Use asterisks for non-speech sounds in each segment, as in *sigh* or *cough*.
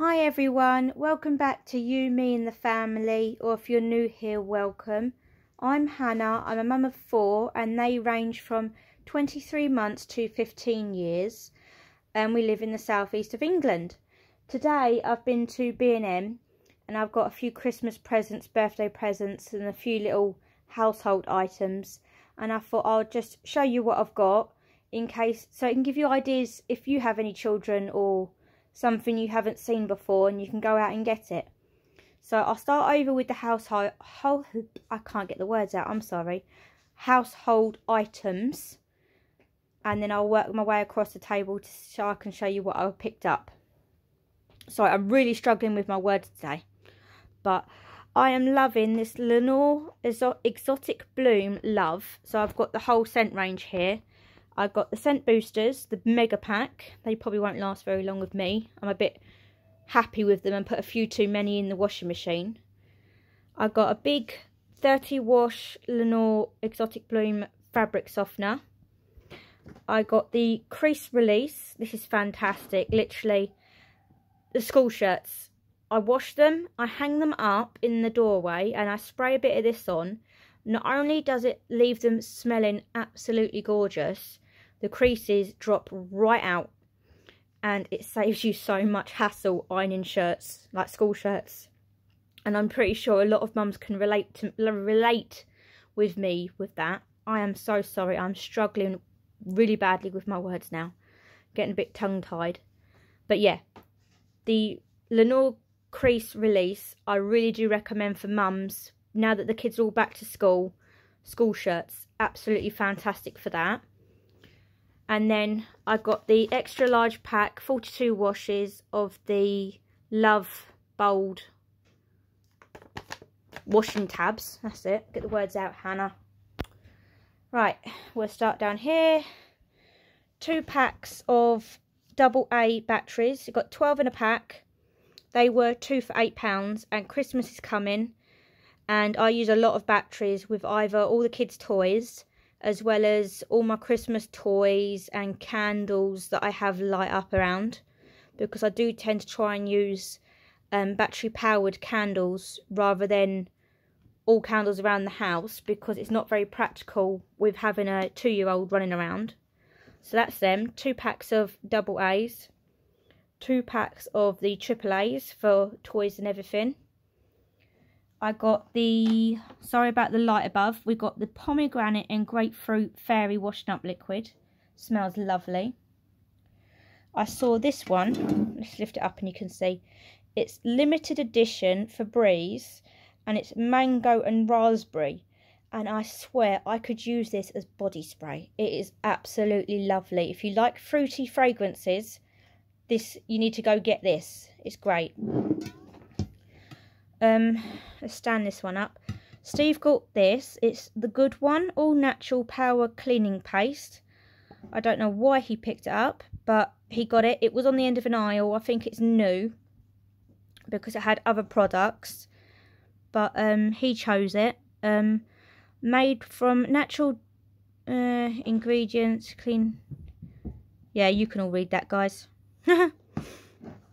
Hi everyone, welcome back to You, Me and the Family, or if you're new here, welcome. I'm Hannah, I'm a mum of four and they range from 23 months to 15 years and we live in the southeast of England. Today I've been to B&M and I've got a few Christmas presents, birthday presents and a few little household items and I thought I'll just show you what I've got in case, so it can give you ideas if you have any children or something you haven't seen before and you can go out and get it. So I'll start over with the household, I can't get the words out, I'm sorry, household items. And then I'll work my way across the table so I can show you what I picked up. Sorry, I'm really struggling with my words today. But I am loving this Lenor Exotic Bloom Love. So I've got the whole scent range here. I've got the scent boosters, the mega pack. They probably won't last very long with me. I'm a bit happy with them and put a few too many in the washing machine. I've got a big 30 wash Lenor Exotic Bloom fabric softener. I got the crease release. This is fantastic. Literally, the school shirts. I wash them, I hang them up in the doorway and I spray a bit of this on. Not only does it leave them smelling absolutely gorgeous, the creases drop right out and it saves you so much hassle ironing shirts like school shirts. And I'm pretty sure a lot of mums can relate to relate with me with that. I am so sorry. I'm struggling really badly with my words now. Getting a bit tongue tied but yeah the Lenor crease release I really do recommend for mums. Now that the kids are all back to school school shirts absolutely fantastic for that and then I got the extra large pack, 42 washes of the Love Bold washing tabs. That's it. Get the words out, Hannah. Right, we'll start down here. Two packs of double A batteries. You've got 12 in a pack. They were two for £8 and Christmas is coming. And I use a lot of batteries with either all the kids' toys as well as all my Christmas toys and candles that I have light up around because I do tend to try and use um, battery powered candles rather than all candles around the house because it's not very practical with having a two year old running around. So that's them. Two packs of double A's. Two packs of the triple A's for toys and everything. I got the, sorry about the light above, we got the pomegranate and grapefruit fairy washing up liquid. Smells lovely. I saw this one, let's lift it up and you can see. It's limited edition Febreze and it's mango and raspberry. And I swear I could use this as body spray. It is absolutely lovely. If you like fruity fragrances, this you need to go get this. It's great. Um, let's stand this one up. Steve got this. It's the good one, all natural power cleaning paste. I don't know why he picked it up, but he got it. It was on the end of an aisle. I think it's new because it had other products, but um, he chose it. Um, made from natural uh, ingredients, clean. Yeah, you can all read that, guys. *laughs*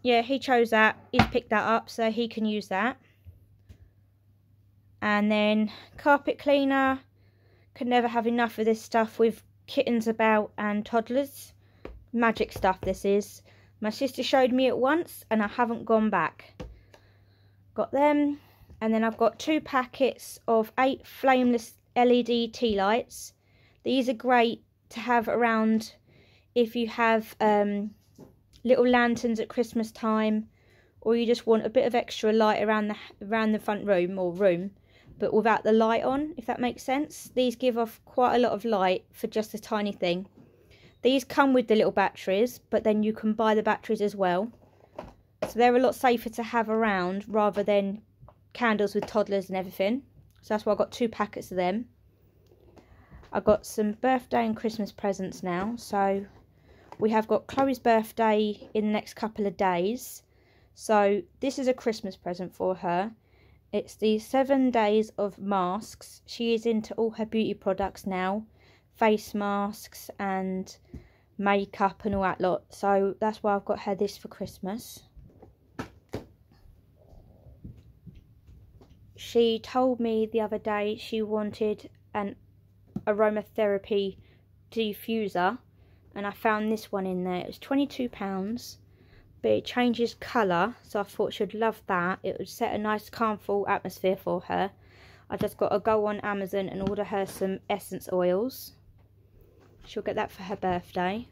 yeah, he chose that. He's picked that up, so he can use that and then carpet cleaner can never have enough of this stuff with kittens about and toddlers. Magic stuff this is. My sister showed me it once and I haven't gone back. Got them. And then I've got two packets of eight flameless LED tea lights. These are great to have around if you have um, little lanterns at Christmas time or you just want a bit of extra light around the around the front room or room but without the light on, if that makes sense. These give off quite a lot of light for just a tiny thing. These come with the little batteries, but then you can buy the batteries as well. So they're a lot safer to have around rather than candles with toddlers and everything. So that's why I got two packets of them. I got some birthday and Christmas presents now. So we have got Chloe's birthday in the next couple of days. So this is a Christmas present for her. It's the seven days of masks. She is into all her beauty products now face masks and makeup and all that lot. So that's why I've got her this for Christmas. She told me the other day she wanted an aromatherapy diffuser and I found this one in there. It was £22 but it changes colour so I thought she'd love that. It would set a nice calmful atmosphere for her. I just got to go on Amazon and order her some essence oils. She'll get that for her birthday.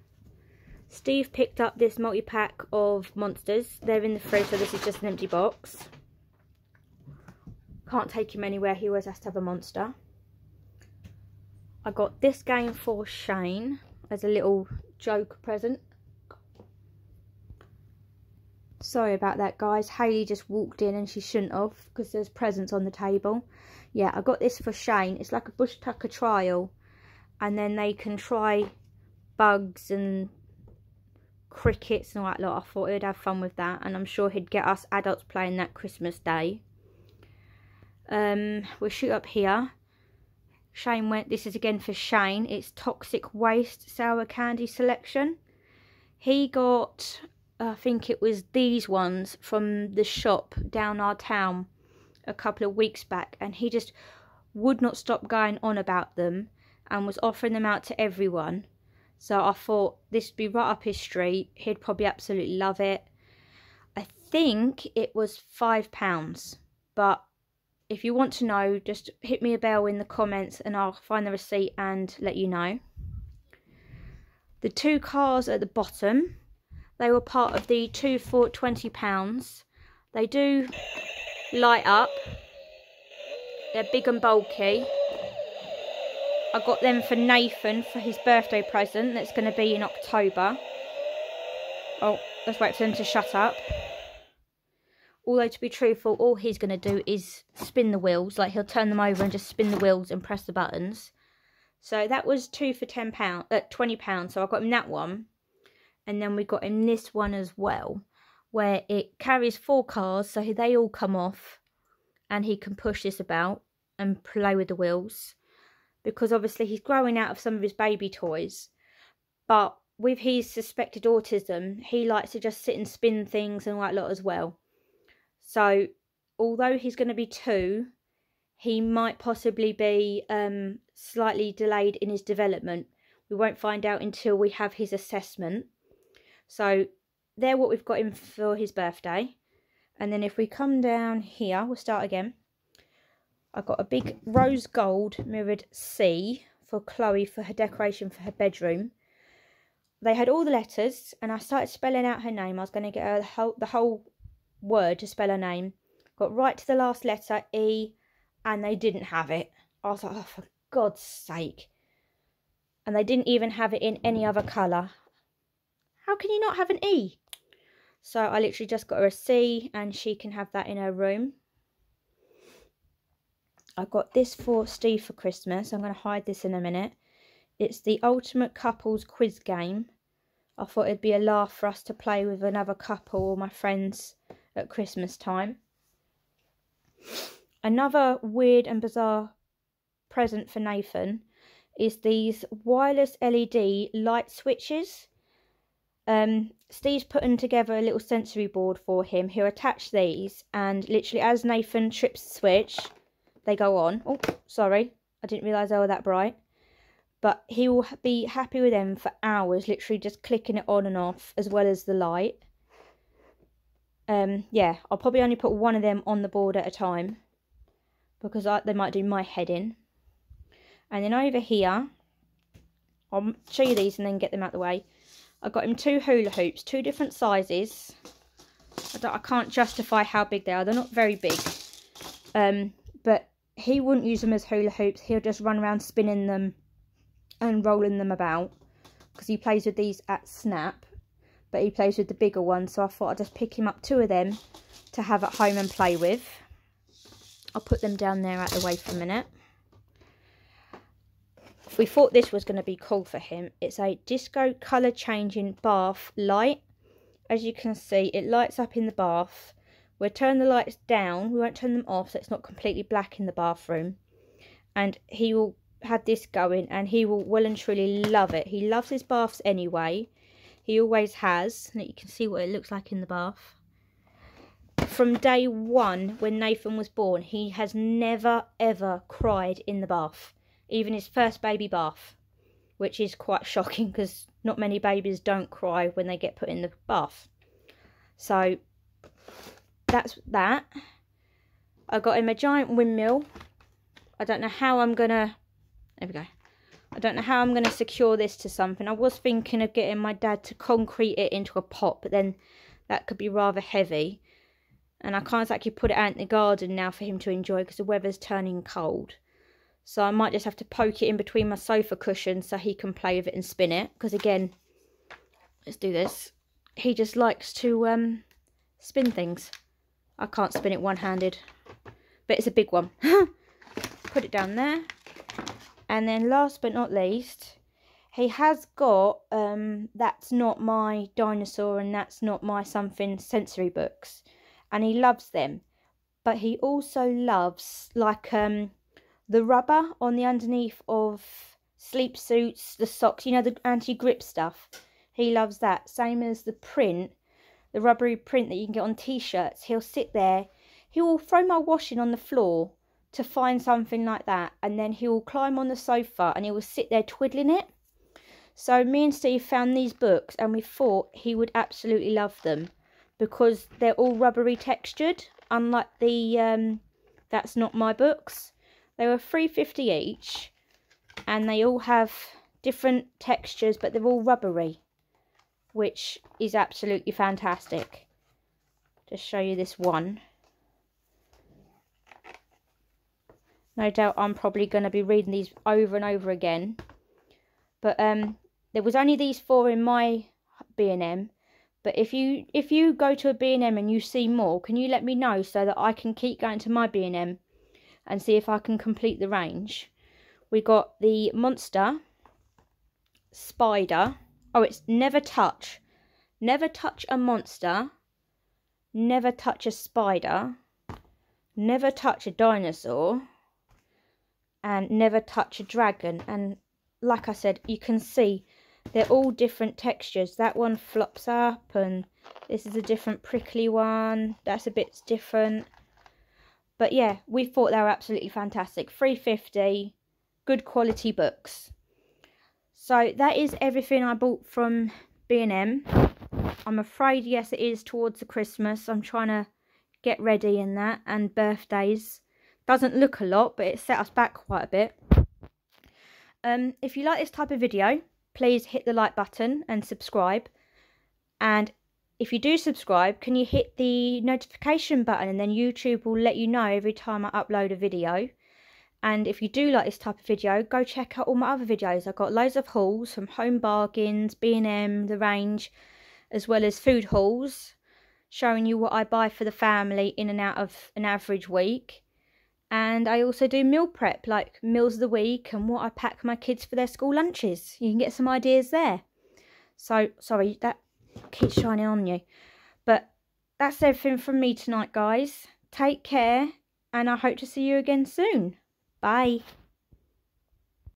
Steve picked up this multi-pack of monsters. They're in the fridge so this is just an empty box. Can't take him anywhere, he always has to have a monster. I got this game for Shane as a little joke present. Sorry about that, guys. Hayley just walked in and she shouldn't have because there's presents on the table. Yeah, I got this for Shane. It's like a bush tucker trial. And then they can try bugs and crickets and all that lot. I thought he'd have fun with that. And I'm sure he'd get us adults playing that Christmas Day. Um, we'll shoot up here. Shane went, this is again for Shane. It's Toxic Waste Sour Candy Selection. He got, I think it was these ones from the shop down our town a couple of weeks back. And he just would not stop going on about them and was offering them out to everyone. So I thought this would be right up his street. He'd probably absolutely love it. I think it was £5, but if you want to know, just hit me a bell in the comments and I'll find the receipt and let you know. The two cars at the bottom, they were part of the two for £20. They do light up. They're big and bulky. I got them for Nathan for his birthday present that's going to be in October. Oh, let's wait for them to shut up. Although, to be truthful, all he's going to do is spin the wheels. Like, he'll turn them over and just spin the wheels and press the buttons. So, that was two for £10, uh, £20. So, I got him that one. And then we got him this one as well. Where it carries four cars. So, they all come off. And he can push this about and play with the wheels. Because, obviously, he's growing out of some of his baby toys. But with his suspected autism, he likes to just sit and spin things and all that lot as well. So, although he's going to be two, he might possibly be um, slightly delayed in his development. We won't find out until we have his assessment. So, they're what we've got him for his birthday. And then if we come down here, we'll start again. I've got a big rose gold mirrored C for Chloe for her decoration for her bedroom. They had all the letters, and I started spelling out her name. I was going to get her the whole, the whole word to spell her name. Got right to the last letter, E, and they didn't have it. I was like, oh, for God's sake. And they didn't even have it in any other colour. How can you not have an E? So I literally just got her a C and she can have that in her room. I got this for Steve for Christmas. I'm going to hide this in a minute. It's the Ultimate Couples Quiz Game. I thought it'd be a laugh for us to play with another couple or my friends at Christmas time. Another weird and bizarre present for Nathan is these wireless LED light switches. Um, Steve's putting together a little sensory board for him. He'll attach these and literally as Nathan trips the switch, they go on. Oh, sorry. I didn't realise they were that bright. But he will be happy with them for hours, literally just clicking it on and off as well as the light um, yeah, I'll probably only put one of them on the board at a time because I, they might do my head in. And then over here, I'll show you these and then get them out the way. I got him two hula hoops, two different sizes. I, I, can't justify how big they are. They're not very big. Um, but he wouldn't use them as hula hoops. He'll just run around spinning them and rolling them about because he plays with these at Snap but he plays with the bigger ones. so I thought I'd just pick him up two of them to have at home and play with. I'll put them down there out of the way for a minute. We thought this was going to be cool for him. It's a disco colour changing bath light. As you can see, it lights up in the bath. We'll turn the lights down. We won't turn them off so it's not completely black in the bathroom. And he will have this going and he will well and truly love it. He loves his baths anyway. He always has. And you can see what it looks like in the bath. from day one when Nathan was born, he has never ever cried in the bath, even his first baby bath, which is quite shocking because not many babies don't cry when they get put in the bath. So that's that. I got him a giant windmill. I don't know how I'm gonna. There we go. I don't know how I'm to secure this to something. I was thinking of getting my dad to concrete it into a pot, but then that could be rather heavy. And I can't exactly put it out in the garden now for him to enjoy because the weather's turning cold. So I might just have to poke it in between my sofa cushions so he can play with it and spin it. Because again, let's do this. He just likes to um, spin things. I can't spin it one-handed. But it's a big one. *laughs* Put it down there. And then last but not least, he has got um, That's Not My Dinosaur and That's Not My Something sensory books. And he loves them. But he also loves like um, the rubber on the underneath of sleep suits, the socks, you know, the anti-grip stuff. He loves that. Same as the print, the rubbery print that you can get on t-shirts. He'll sit there. He will throw my washing on the floor to find something like that and then he will climb on the sofa and he will sit there twiddling it so me and steve found these books and we thought he would absolutely love them because they're all rubbery textured unlike the um, that's not my books they were 350 each and they all have different textures but they're all rubbery which is absolutely fantastic just show you this one no doubt I'm probably going to be reading these over and over again. But um, there was only these four in my B&M. But if you if you go to a B&M and you see more, can you let me know so that I can keep going to my B&M and see if I can complete the range? We got the Monster, Spider. Oh, it's Never Touch. Never touch a monster. Never touch a spider. Never touch a dinosaur and never touch a dragon and like I said you can see they're all different textures that one flops up and this is a different prickly one that's a bit different but yeah we thought they were absolutely fantastic. 350 good quality books. So that is everything I bought from B&M I'm afraid yes it is towards the Christmas. I'm trying to get ready in that and birthdays. Doesn't look a lot, but it set us back quite a bit. Um, if you like this type of video, please hit the like button and subscribe. And if you do subscribe, can you hit the notification button and then YouTube will let you know every time I upload a video. And if you do like this type of video, go check out all my other videos. I've got loads of hauls from Home Bargains, B&M, The Range, as well as food hauls, showing you what I buy for the family in and out of an average week and I also do meal prep, like meals of the week and what I pack my kids for their school lunches. You can get some ideas there. So, sorry, that keeps shining on you. But that's everything from me tonight, guys. Take care, and I hope to see you again soon. Bye.